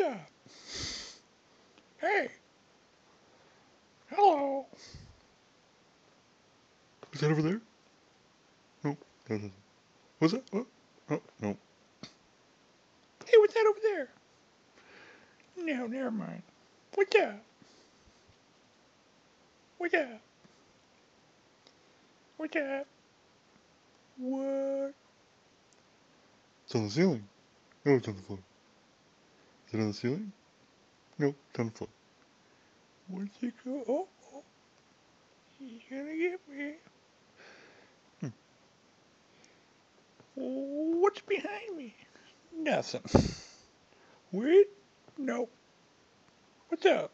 Up? Hey. Hello. Is that over there? No. What's that? What? Oh, no. Hey, what's that over there? No, never mind. What's up? What's up? What's up? What? It's on the ceiling. No, it's on the floor. Is it on the ceiling? Nope, it's on the floor. Where's he go? Oh, oh. He's gonna get me. Hmm. What's behind me? Nothing. Wait. nope. What's up?